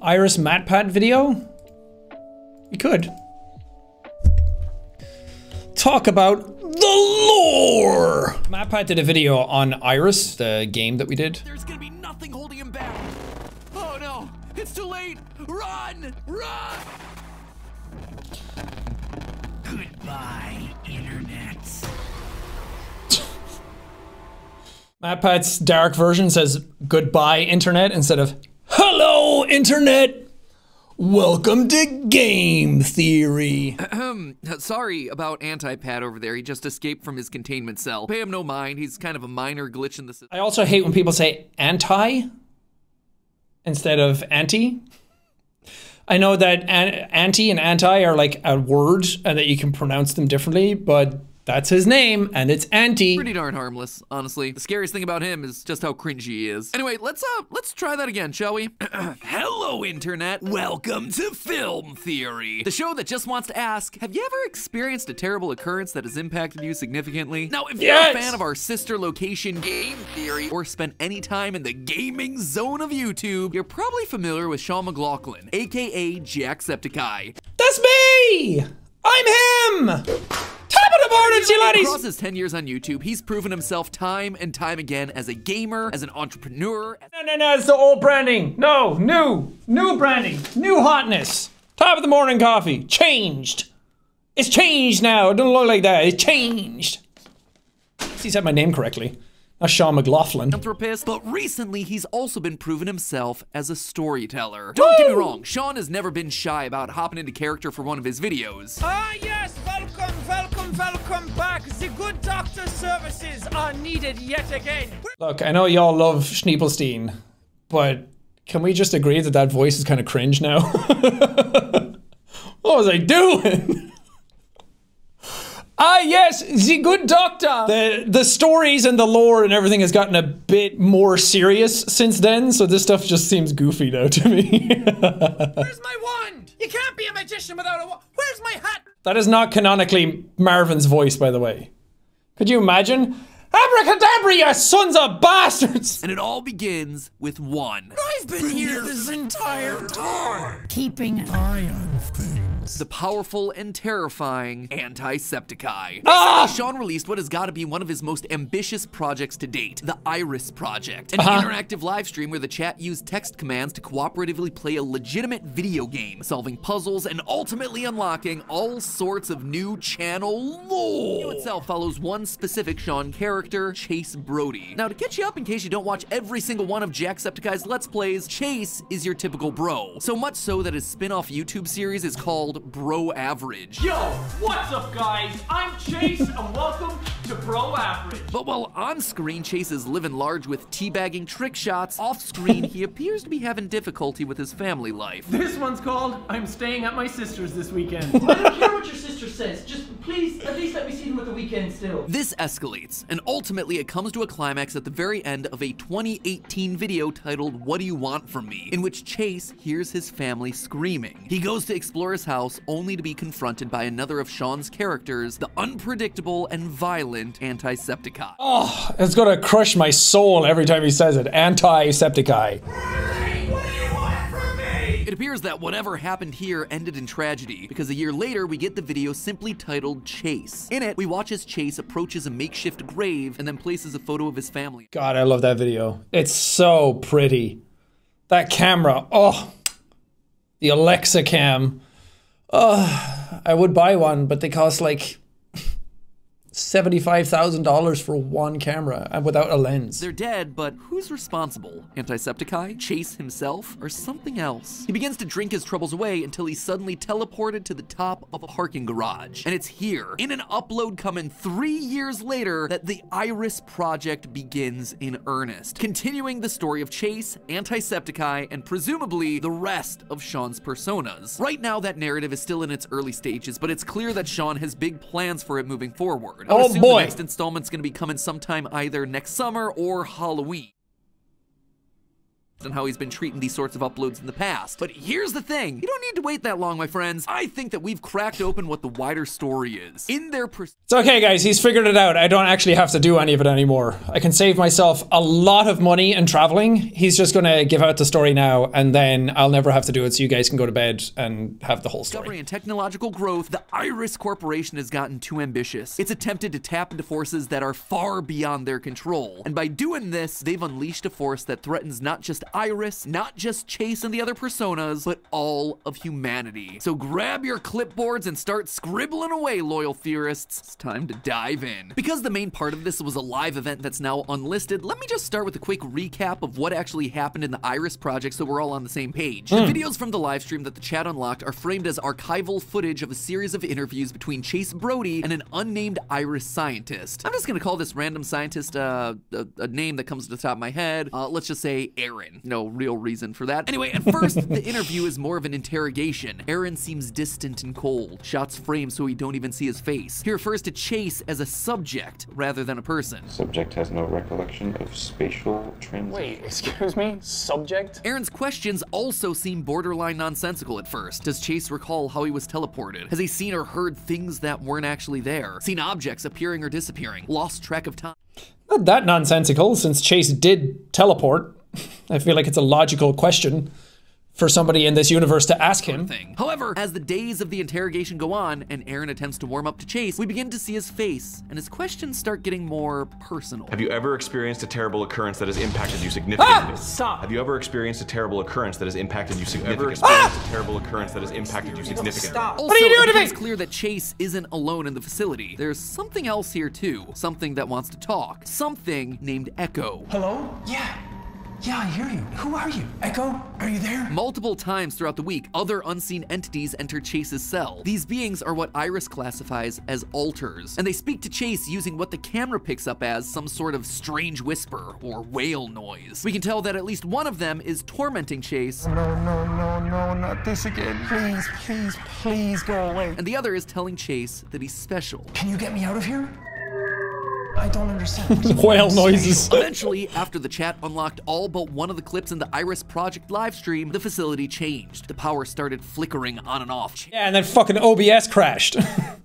Iris MatPat video? We could. Talk about the lore! MatPat did a video on Iris, the game that we did. There's gonna be nothing holding him back. Oh no, it's too late. Run, run. Goodbye, internet. MatPat's dark version says goodbye internet instead of hello internet. Welcome to game theory. Ahem. Uh, sorry about Anti-Pat over there. He just escaped from his containment cell. Pay him no mind. He's kind of a minor glitch in the system. I also hate when people say anti instead of anti. I know that an- anti and anti are like a word and that you can pronounce them differently, but that's his name and it's anti. Pretty darn harmless, honestly. The scariest thing about him is just how cringy he is. Anyway, let's uh let's try that again, shall we? Hello internet. Welcome to Film Theory. The show that just wants to ask, have you ever experienced a terrible occurrence that has impacted you significantly? Now, if you're a fan of our sister location Game Theory or spent any time in the gaming zone of YouTube, you're probably familiar with Sean McLoughlin, aka Jacksepticeye. That's me! I'm him! Top of the morning, Across his 10 years on YouTube, he's proven himself time and time again as a gamer, as an entrepreneur, No, no, no, it's the old branding. No, new, new branding, new hotness. Top of the morning coffee, changed. It's changed now. It don't look like that. It's changed. He said my name correctly. Not Sean McLaughlin. philanthropist, but recently he's also been proven himself as a storyteller. Don't get me wrong, Sean has never been shy about hopping into character for one of his videos. Ah, yes, welcome, welcome, welcome back. The good doctor services are needed yet again. Look, I know y'all love Schneeplestein, but can we just agree that that voice is kind of cringe now? what was I doing? Ah, yes, the good doctor. The the stories and the lore and everything has gotten a bit more serious since then, so this stuff just seems goofy now to me. Where's my wand? You can't be a magician without a wand. Where's my hat? that is not canonically Marvin's voice, by the way. Could you imagine? Abracadabra, you sons of bastards! And it all begins with one. I've been here this entire time. keeping an eye on things. The powerful and terrifying Antisepticeye. Ah! Sean released what has got to be one of his most ambitious projects to date, the Iris Project, an Uh-huh. interactive live stream where the chat used text commands to cooperatively play a legitimate video game, solving puzzles and ultimately unlocking all sorts of new channel lore. The video itself follows one specific Sean character, Chase Brody. Now, to catch you up in case you don't watch every single one of Jacksepticeye's Let's Plays, Chase is your typical bro. So much so that his spin-off YouTube series is called Bro Average. Yo, what's up, guys? I'm Chase, and welcome to Bro Average. But while on screen Chase is living large with teabagging trick shots, off screen he appears to be having difficulty with his family life. This one's called I'm Staying at My Sister's This Weekend. I don't care what your sister says. Just please, at least let me see them at the weekend still. This escalates, and ultimately it comes to a climax at the very end of a 2018 video titled What Do You Want From Me, in which Chase hears his family screaming. He goes to explore his house only to be confronted by another of Sean's characters, the unpredictable and violent Antisepticeye. Oh, it's gonna crush my soul every time he says it. Anti-Septiceye. It appears that whatever happened here ended in tragedy, because a year later we get the video simply titled Chase. In it, we watch as Chase approaches a makeshift grave and then places a photo of his family. God, I love that video. It's so pretty. That camera, oh, the Alexa cam. Oh, I would buy one, but they cost like $75,000 for one camera and without a lens. They're dead, but who's responsible? Antisepticeye? Chase himself? Or something else? He begins to drink his troubles away until he's suddenly teleported to the top of a parking garage. And it's here, in an upload coming three years later, that the Iris Project begins in earnest, continuing the story of Chase, Antisepticeye, and presumably the rest of Sean's personas. Right now, that narrative is still in its early stages, but it's clear that Sean has big plans for it moving forward. I Oh, assume boy. The next installment's gonna be coming sometime either next summer or Halloween. And how he's been treating these sorts of uploads in the past. But here's the thing you don't need to wait that long, my friends. I think that we've cracked open what the wider story is. In their It's okay, guys. He's figured it out. I don't actually have to do any of it anymore. I can save myself a lot of money and traveling. He's just going to give out the story now, and then I'll never have to do it. So you guys can go to bed and have the whole discovery story. and technological growth, the Iris Corporation has gotten too ambitious. It's attempted to tap into forces that are far beyond their control. And by doing this, they've unleashed a force that threatens not just Iris, not just Chase and the other personas, but all of humanity. So grab your clipboards and start scribbling away, loyal theorists. It's time to dive in. Because the main part of this was a live event that's now unlisted, let me just start with a quick recap of what actually happened in the Iris project so we're all on the same page. The videos from the live stream that the chat unlocked are framed as archival footage of a series of interviews between Chase Brody and an unnamed Iris scientist. I'm just gonna call this random scientist uh, a, a name that comes to the top of my head. Uh, let's just say Aaron. No real reason for that. Anyway, at first, the interview is more of an interrogation. Aaron seems distant and cold. Shots framed so we don't even see his face. He refers to Chase as a subject rather than a person. Subject has no recollection of spatial transit. Wait, excuse me? Subject? Aaron's questions also seem borderline nonsensical at first. Does Chase recall how he was teleported? Has he seen or heard things that weren't actually there? Seen objects appearing or disappearing? Lost track of time? Not that nonsensical, since Chase did teleport. I feel like it's a logical question for somebody in this universe to ask him. thing. However, as the days of the interrogation go on and Aaron attempts to warm up to Chase, we begin to see his face, and his questions start getting more personal. Have you ever experienced a terrible occurrence that has impacted you significantly? Stop. Have you ever experienced a terrible occurrence that has impacted you significantly? Ah! Ever experienced a terrible occurrence that has impacted you significantly? Stop. Also, are you doing it to me? becomes clear that Chase isn't alone in the facility. There's something else here too. Something that wants to talk. Something named Echo. Hello? Yeah. Yeah, I hear you. Who are you? Echo? Are you there? Multiple times throughout the week, other unseen entities enter Chase's cell. These beings are what Iris classifies as alters, and they speak to Chase using what the camera picks up as some sort of strange whisper or whale noise. We can tell that at least one of them is tormenting Chase, No, no, no, no, not this again. Please, please, please go away. and the other is telling Chase that he's special. Can you get me out of here? I don't understand. What do you Whale noises. Eventually, after the chat unlocked all but one of the clips in the Iris Project livestream, the facility changed. The power started flickering on and off. Yeah, and then fucking OBS crashed.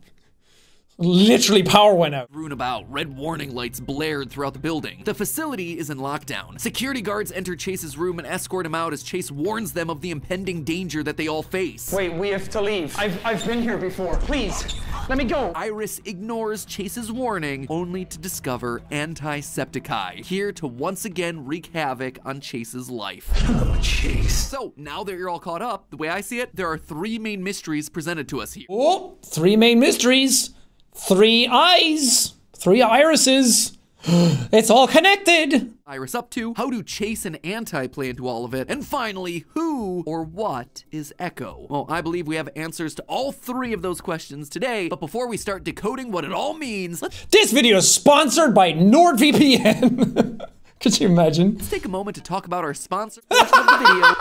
Literally, power went out. strewn about. Red warning lights blared throughout the building. The facility is in lockdown. Security guards enter Chase's room and escort him out as Chase warns them of the impending danger that they all face. Wait, we have to leave. I've, I've been here before. Please, let me go. Iris ignores Chase's warning, only to discover Antisepticeye, here to once again wreak havoc on Chase's life. Oh, Chase. So, now that you're all caught up, the way I see it, there are three main mysteries presented to us here. Oh, three main mysteries, three eyes, three irises. it's all connected. Iris up to? How do Chase and Anti play into all of it? And finally, who or what is Echo? Well, I believe we have answers to all three of those questions today, but before we start decoding what it all means, This video is sponsored by NordVPN. Could you imagine? Let's take a moment to talk about our sponsor of the video.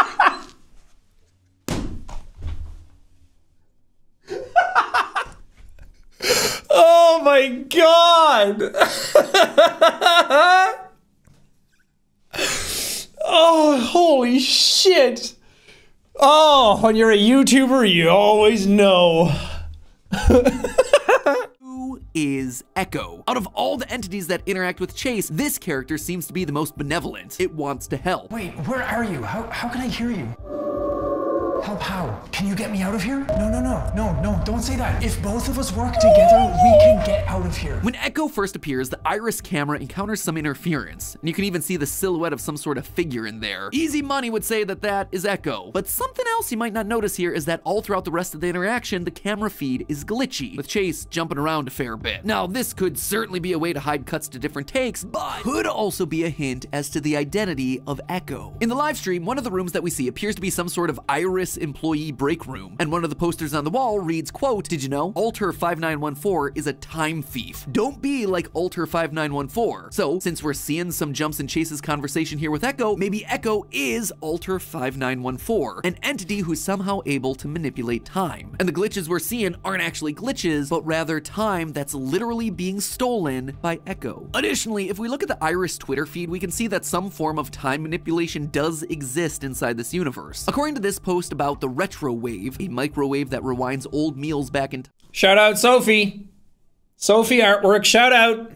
Oh my god! oh, holy shit! Oh, when you're a YouTuber, you always know. Who is Echo? Out of all the entities that interact with Chase, this character seems to be the most benevolent. It wants to help. Wait, where are you? How, how can I hear you? Help how? Can you get me out of here? No, no, no, no, no, don't say that. If both of us work together, we can get out of here. When Echo first appears, the Iris camera encounters some interference, and you can even see the silhouette of some sort of figure in there. Easy money would say that that is Echo. But something else you might not notice here is that all throughout the rest of the interaction, the camera feed is glitchy, with Chase jumping around a fair bit. Now, this could certainly be a way to hide cuts to different takes, but could also be a hint as to the identity of Echo. In the live stream, one of the rooms that we see appears to be some sort of Iris Employee break room. And one of the posters on the wall reads, quote, Did you know? Alter 5914 is a time thief. Don't be like Alter 5914. So, since we're seeing some jumps in Chase's conversation here with Echo, maybe Echo is Alter 5914, an entity who's somehow able to manipulate time. And the glitches we're seeing aren't actually glitches, but rather time that's literally being stolen by Echo. Additionally, if we look at the Iris Twitter feed, we can see that some form of time manipulation does exist inside this universe. According to this post about the Retro Wave, a microwave that rewinds old meals back in. Shout out Sophie. Sophie artwork, shout out.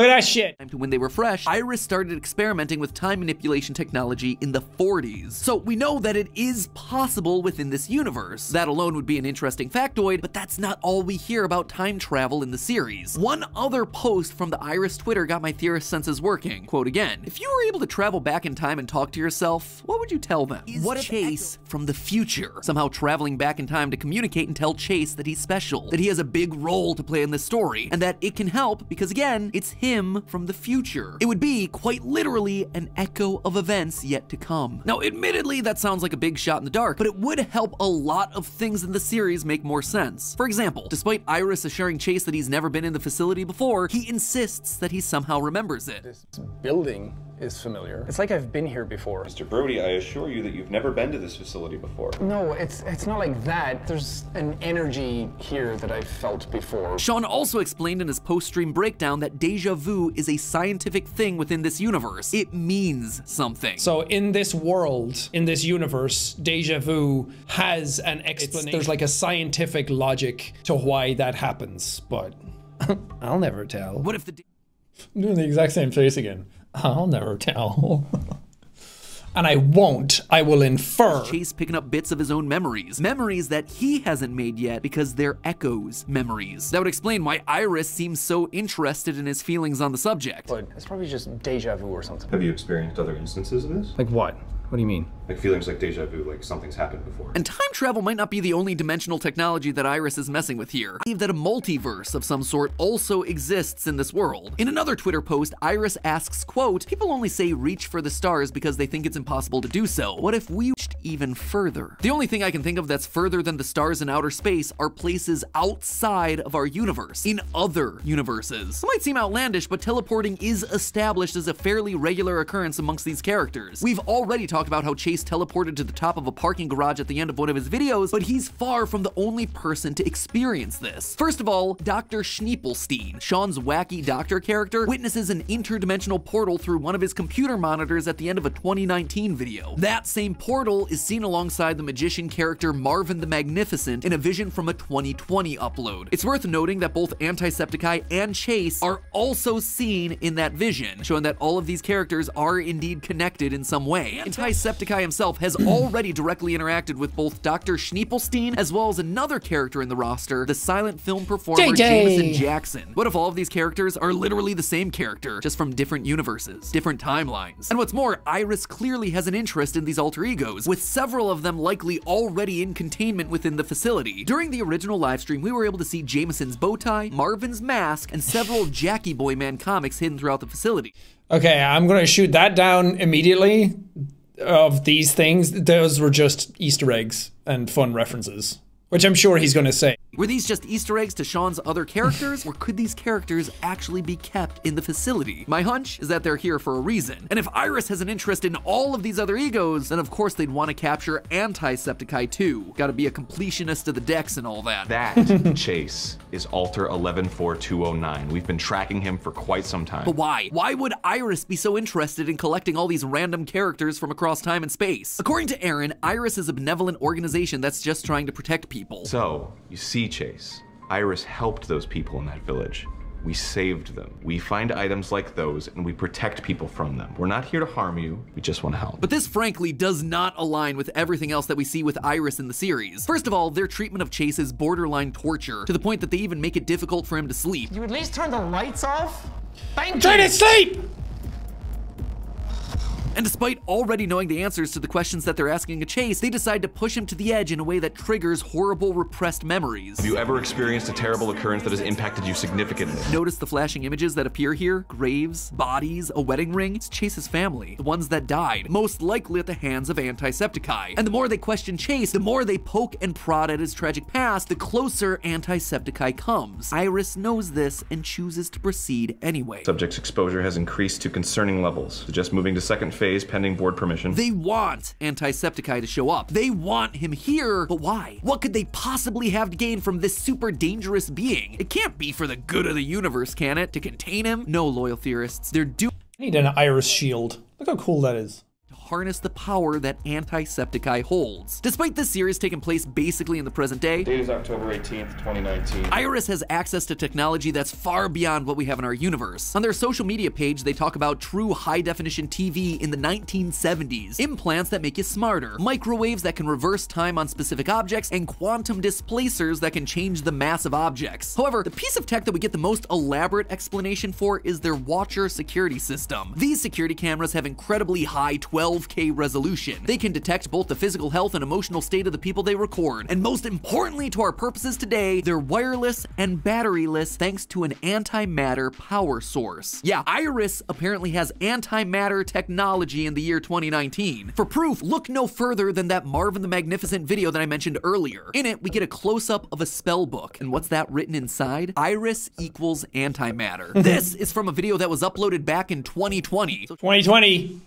Look at that shit. when they were fresh, Iris started experimenting with time manipulation technology in the 40s. So we know that it is possible within this universe. That alone would be an interesting factoid, but that's not all we hear about time travel in the series. One other post from the Iris Twitter got my theorist senses working. Quote again, if you were able to travel back in time and talk to yourself, what would you tell them? Is what if Chase from the future somehow traveling back in time to communicate and tell Chase that he's special, that he has a big role to play in this story, and that it can help because again, it's him from the future. It would be quite literally an echo of events yet to come. Now, admittedly, that sounds like a big shot in the dark, but it would help a lot of things in the series make more sense. For example, despite Iris assuring Chase that he's never been in the facility before, he insists that he somehow remembers it. This building is familiar. It's like I've been here before. Mr. Brody, I assure you that you've never been to this facility before. No, it's it's not like that. There's an energy here that I've felt before. Sean also explained in his post-stream breakdown that deja vu is a scientific thing within this universe. It means something. So in this world, in this universe, deja vu has an explanation. There's like a scientific logic to why that happens, but I'll never tell. What if the I'm doing the exact same face again. I'll never tell. and I won't. I will infer. Chase picking up bits of his own memories. Memories that he hasn't made yet because they're Echo's memories. That would explain why Iris seems so interested in his feelings on the subject. But it's probably just deja vu or something. Have you experienced other instances of this? Like what? What do you mean? Like feelings like deja vu, like something's happened before. And time travel might not be the only dimensional technology that Iris is messing with here. I believe that a multiverse of some sort also exists in this world. In another Twitter post, Iris asks, quote, People only say reach for the stars because they think it's impossible to do so. What if we reached even further? The only thing I can think of that's further than the stars in outer space are places outside of our universe, in other universes. It might seem outlandish, but teleporting is established as a fairly regular occurrence amongst these characters. We've already talked about how Chase teleported to the top of a parking garage at the end of one of his videos, but he's far from the only person to experience this. First of all, Dr. Schneeplestein, Sean's wacky doctor character, witnesses an interdimensional portal through one of his computer monitors at the end of a 2019 video. That same portal is seen alongside the magician character Marvin the Magnificent in a vision from a 2020 upload. It's worth noting that both Antisepticeye and Chase are also seen in that vision, showing that all of these characters are indeed connected in some way. Antisepticeye himself has already directly interacted with both Dr. Schneeplestein as well as another character in the roster, the silent film performer JJ. Jameson Jackson. What if all of these characters are literally the same character, just from different universes, different timelines? And what's more, Iris clearly has an interest in these alter egos, with several of them likely already in containment within the facility. During the original livestream, we were able to see Jameson's bow tie, Marvin's mask, and several Jackie Boy Man comics hidden throughout the facility. Okay, I'm gonna shoot that down immediately. Of these things, those were just Easter eggs and fun references, which I'm sure he's gonna say. Were these just Easter eggs to Sean's other characters, or could these characters actually be kept in the facility? My hunch is that they're here for a reason. And if Iris has an interest in all of these other egos, then of course they'd want to capture Antisepticeye too. Gotta be a completionist of the decks and all that. That Chase is Alter 114209. We've been tracking him for quite some time. But why? Why would Iris be so interested in collecting all these random characters from across time and space? According to Aaron, Iris is a benevolent organization that's just trying to protect people. So, you see, Chase, Iris helped those people in that village. We saved them. We find items like those and we protect people from them. We're not here to harm you, we just want to help. But this frankly does not align with everything else that we see with Iris in the series. First of all, their treatment of Chase is borderline torture, to the point that they even make it difficult for him to sleep. You at least turn the lights off? Thank Try you! to sleep! And despite already knowing the answers to the questions that they're asking a Chase, they decide to push him to the edge in a way that triggers horrible repressed memories. Have you ever experienced a terrible occurrence that has impacted you significantly? Notice the flashing images that appear here? Graves, bodies, a wedding ring? It's Chase's family, the ones that died, most likely at the hands of Antisepticeye. And the more they question Chase, the more they poke and prod at his tragic past, the closer Antisepticeye comes. Iris knows this and chooses to proceed anyway. Subject's exposure has increased to concerning levels. Suggest moving to second phase pending board permission. They want Antisepticeye to show up. They want him here, but why? What could they possibly have to gain from this super dangerous being? It can't be for the good of the universe, can it? To contain him? No, loyal theorists. They're doing I need an iris shield. Look how cool that is. Harness the power that Antisepticeye holds. Despite this series taking place basically in the present day, Date is October 18th, 2019. Iris has access to technology that's far beyond what we have in our universe. On their social media page, they talk about true high definition TV in the 1970s, implants that make you smarter, microwaves that can reverse time on specific objects, and quantum displacers that can change the mass of objects. However, the piece of tech that we get the most elaborate explanation for is their Watcher security system. These security cameras have incredibly high 12K resolution. They can detect both the physical health and emotional state of the people they record, and most importantly to our purposes today, they're wireless and batteryless thanks to an antimatter power source. Yeah, Iris apparently has antimatter technology in the year 2019. For proof, look no further than that Marvin the Magnificent video that I mentioned earlier. In it, we get a close-up of a spell book, and what's that written inside? Iris equals antimatter. this is from a video that was uploaded back in 2020. 2020.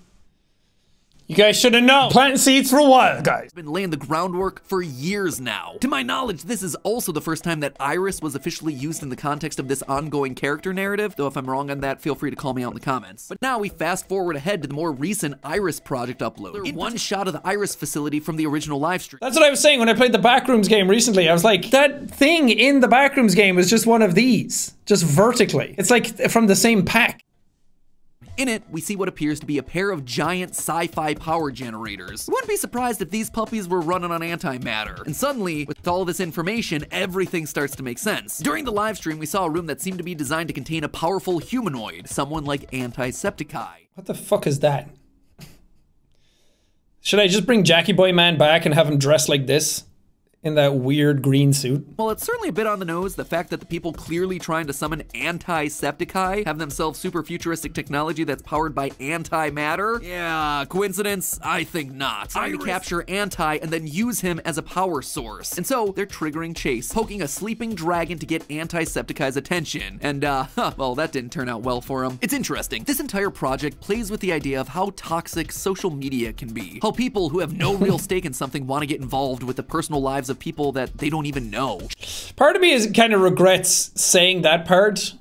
You guys should have known. Planting seeds for a while, guys. been laying the groundwork for years now. To my knowledge, this is also the first time that Iris was officially used in the context of this ongoing character narrative, though if I'm wrong on that, feel free to call me out in the comments. But now we fast forward ahead to the more recent Iris project upload. In one shot of the Iris facility from the original livestream. That's what I was saying when I played the Backrooms game recently. I was like, that thing in the Backrooms game was just one of these, just vertically. It's like from the same pack. In it, we see what appears to be a pair of giant sci-fi power generators. Wouldn't be surprised if these puppies were running on antimatter. And suddenly, with all this information, everything starts to make sense. During the live stream, we saw a room that seemed to be designed to contain a powerful humanoid, someone like Antisepticeye. What the fuck is that? Should I just bring Jackie Boy Man back and have him dressed like this? In that weird green suit? Well, it's certainly a bit on the nose, the fact that the people clearly trying to summon Antisepticeye have themselves super futuristic technology that's powered by antimatter. Yeah, coincidence? I think not. Trying to capture Anti and then use him as a power source. And so, they're triggering Chase, poking a sleeping dragon to get Antisepticeye's attention. And, uh, huh, well, that didn't turn out well for him. It's interesting. This entire project plays with the idea of how toxic social media can be. How people who have no real stake in something want to get involved with the personal lives of people that they don't even know. Part of me is kind of regrets saying that part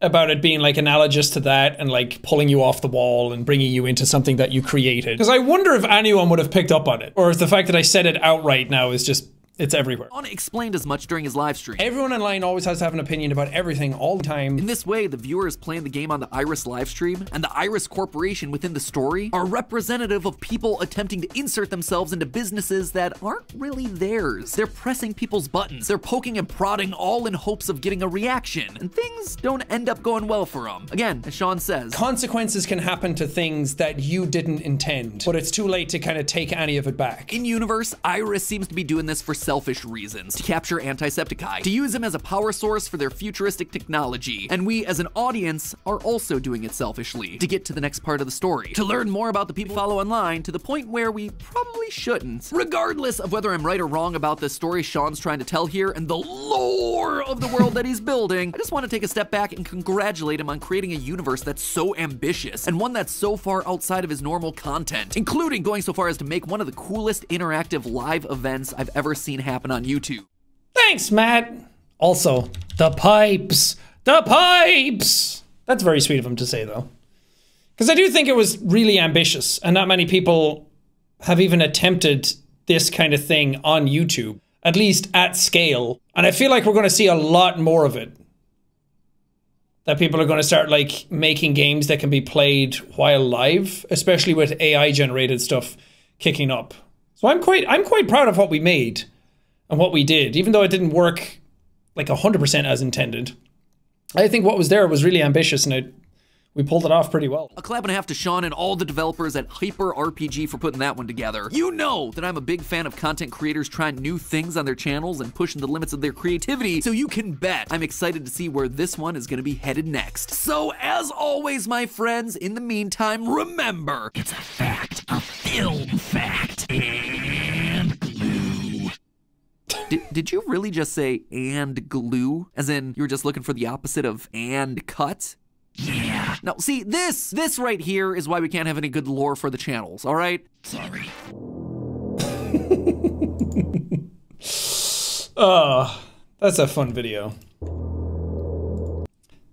about it being like analogous to that and like pulling you off the wall and bringing you into something that you created. Because I wonder if anyone would have picked up on it, or if the fact that I said it outright now is just it's everywhere. On explained as much during his live stream. Everyone online always has to have an opinion about everything all the time. In this way, the viewer is playing the game on the Iris livestream, and the Iris Corporation within the story are representative of people attempting to insert themselves into businesses that aren't really theirs. They're pressing people's buttons, they're poking and prodding all in hopes of getting a reaction, and things don't end up going well for them. Again, as Sean says, Consequences can happen to things that you didn't intend, but it's too late to kind of take any of it back. In universe, Iris seems to be doing this for selfish reasons to capture Antisepticeye, to use him as a power source for their futuristic technology. And we, as an audience, are also doing it selfishly to get to the next part of the story, to learn more about the people follow online to the point where we probably shouldn't. Regardless of whether I'm right or wrong about the story Sean's trying to tell here and the lore of the world that he's building, I just want to take a step back and congratulate him on creating a universe that's so ambitious and one that's so far outside of his normal content, including going so far as to make one of the coolest interactive live events I've ever seen happen on YouTube. Thanks, Matt. Also, the pipes. The pipes. That's very sweet of him to say, though. Because I do think it was really ambitious, and not many people have even attempted this kind of thing on YouTube, at least at scale. And I feel like we're going to see a lot more of it. That people are going to start like making games that can be played while live, especially with AI generated stuff kicking up. So I'm quite I'm quite proud of what we made and what we did, even though it didn't work like 100% as intended. I think what was there was really ambitious and it we pulled it off pretty well. A clap and a half to Sean and all the developers at Hyper RPG for putting that one together. You know that I'm a big fan of content creators trying new things on their channels and pushing the limits of their creativity, so you can bet I'm excited to see where this one is gonna be headed next. So, as always, my friends, in the meantime, remember It's a fact, a film fact, and. Did, did you really just say and glue? As in, you were just looking for the opposite of and cut? Yeah, No, see, this, this right here is why we can't have any good lore for the channels, all right? sorry. Oh, that's a fun video.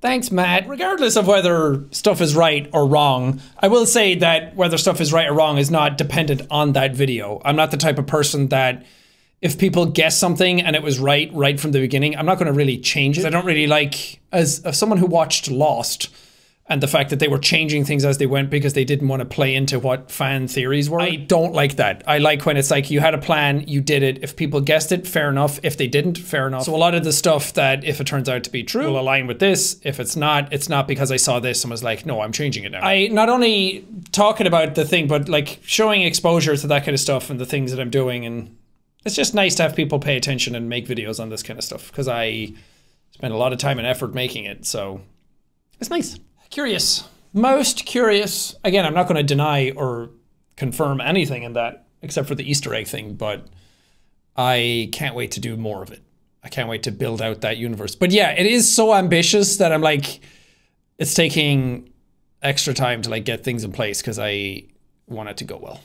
Thanks, Matt. Regardless of whether stuff is right or wrong, I will say that whether stuff is right or wrong is not dependent on that video. I'm not the type of person that if people guess something and it was right right from the beginning, I'm not going to really change it. I don't really like as, as someone who watched Lost and the fact that they were changing things as they went because they didn't want to play into what fan theories were. I don't like that. I like when it's like you had a plan, you did it. If people guessed it, fair enough. If they didn't, fair enough. So a lot of the stuff that if it turns out to be true will align with this. If it's not, it's not because I saw this and was like, no, I'm changing it now. I not only talking about the thing, but like showing exposure to that kind of stuff and the things that I'm doing and it's just nice to have people pay attention and make videos on this kind of stuff because I spend a lot of time and effort making it. So it's nice. Curious. Most curious. Again, I'm not going to deny or confirm anything in that except for the Easter egg thing, but I can't wait to do more of it. I can't wait to build out that universe. But yeah, it is so ambitious that I'm like, it's taking extra time to like get things in place because I want it to go well.